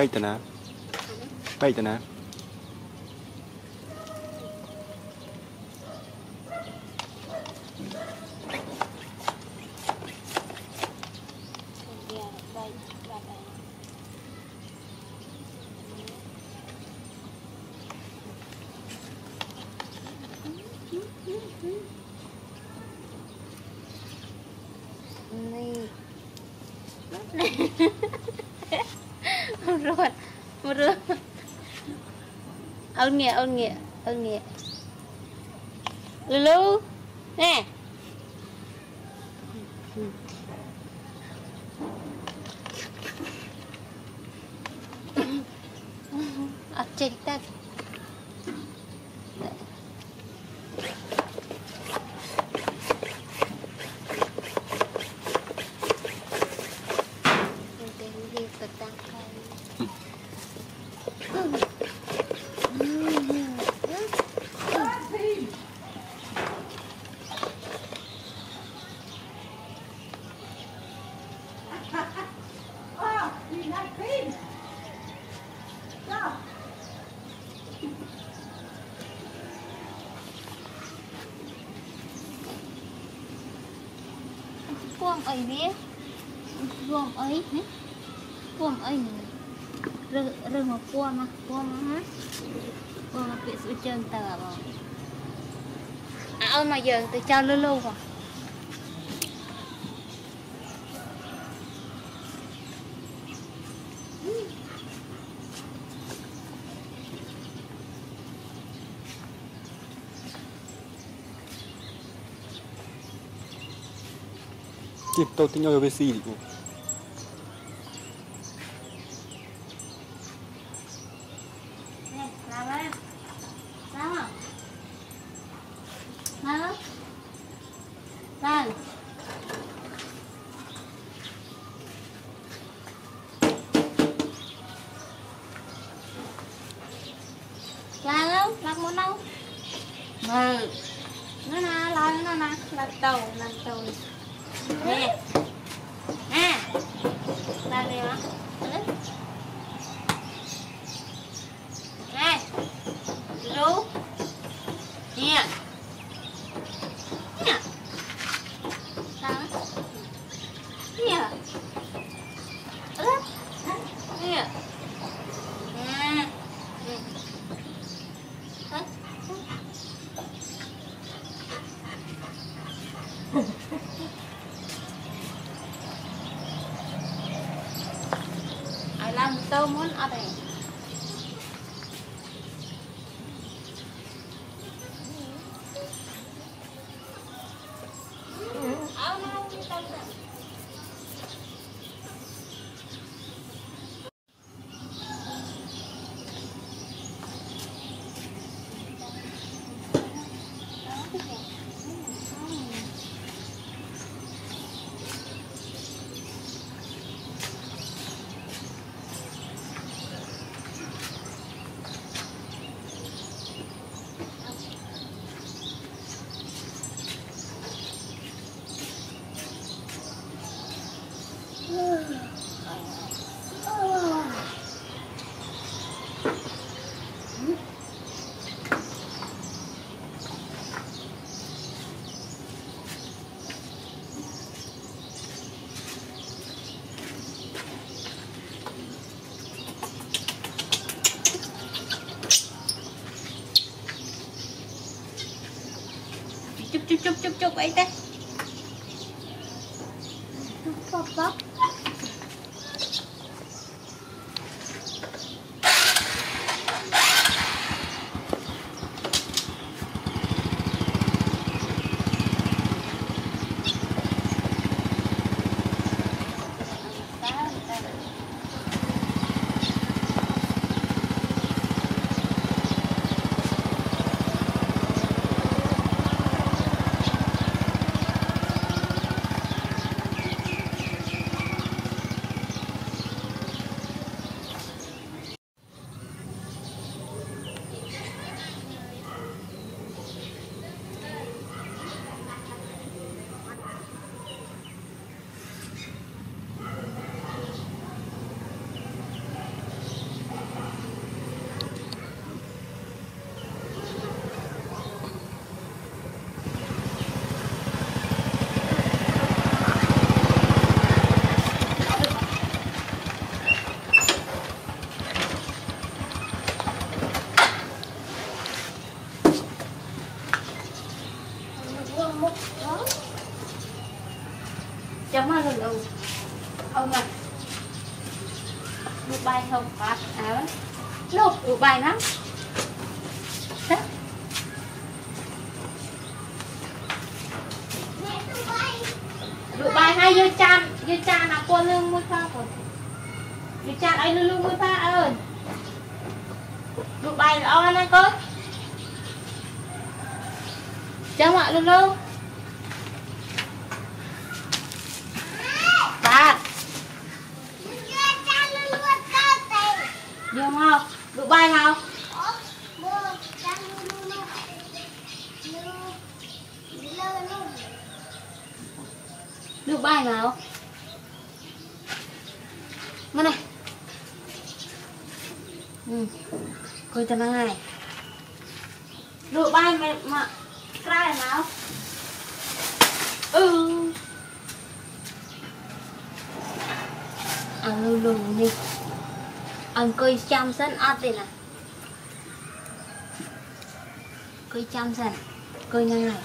バイトな。バイトな。うん。Ada. Almi, Almi, Almi. Lulu, eh. Acik tak. រួមអីវារួមអីនេះរួមអីរើរើមកពួរមកពួរមកណាពួរមកពាកស្វិចជើងទៅអ្ហ៎អូនមកយើងទៅចោលលូលូមក á Làm tính Làm không? Làm Làm không? Làm muốn kênh Ghiền Mì Gõ làm không bỏ Làm những làm hấp dẫn I'm so ăn chụp chụp chụp một đó chấm ăn lần đầu. Ông à đủ bài không phát à nó đủ bài lắm. Đó đủ bài hay vô chan vô chan là con lương mua pha còn vô chan ấy lương lương mua pha ơi. Đủ bài là ông ăn ăn coi chấm ạ, lương lương. Được bài nào? Mà này. Ừ. Coi cho nó này được bài mà mà cái nào? Ừ. Ăn lưu luôn đi. Ăn coi chăm sân ớt đi nè. Coi chăm sân. Coi ngay này.